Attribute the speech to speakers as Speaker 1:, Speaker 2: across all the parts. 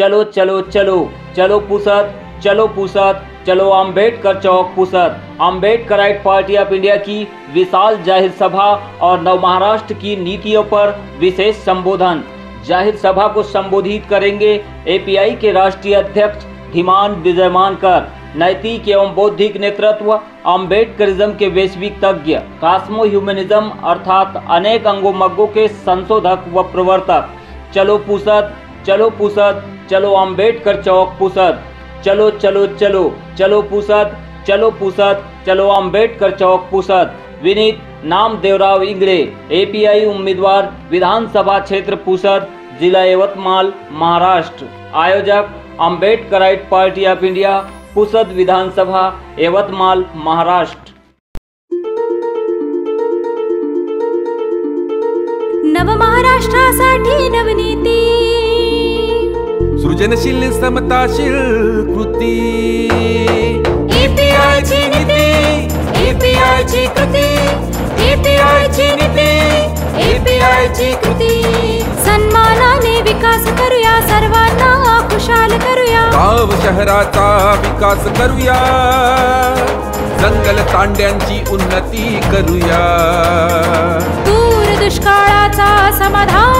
Speaker 1: चलो चलो चलो चलो पुसत चलो पुसत चलो Ambedkar Chowk Pusad Ambedkar right party of India की विशाल जाहिर सभा और नव महाराष्ट्र की नीतियों पर विशेष संबोधन जाहिर सभा को संबोधित करेंगे एपीआई के राष्ट्रीय अध्यक्ष धीमान विजयमानकर नैतिक एवं बौद्धिक नेतृत्व अम्बेडकरिज्म के वैश्विक तज्ञ कास्मो ह्यूमनिज्म अर्थात अनेक अंगो मग्गों के संशोधक व प्रवर्तक चलो पुसत चलो पुसत चलो अम्बेडकर चौक पुसद चलो चलो चलो चलो पुसद चलो पुसद चलो अम्बेडकर चौक पुसद विनीत नाम देवराव इंगड़े एपीआई उम्मीदवार विधानसभा क्षेत्र पुसद जिला यवतमाल महाराष्ट्र आयोजक right party of India Pusad विधानसभा यवतमाल महाराष्ट्र
Speaker 2: नवमहाराष्ट्रासाठी नवनीती
Speaker 3: जनशील समताशील कृती
Speaker 2: e e कृती e कृती सन्मानाने विकास करूया सर्वांना खुशाल करूया
Speaker 3: गाव शहराचा विकास करूया जंगल तांड्यांची उन्नती करूया
Speaker 2: दूर दुष्काळाचा समाधान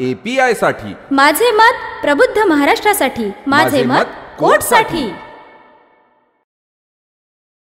Speaker 3: एपीआय साठी
Speaker 2: माझे मत प्रबुद्ध महाराष्ट्रासाठी माझे मत साठी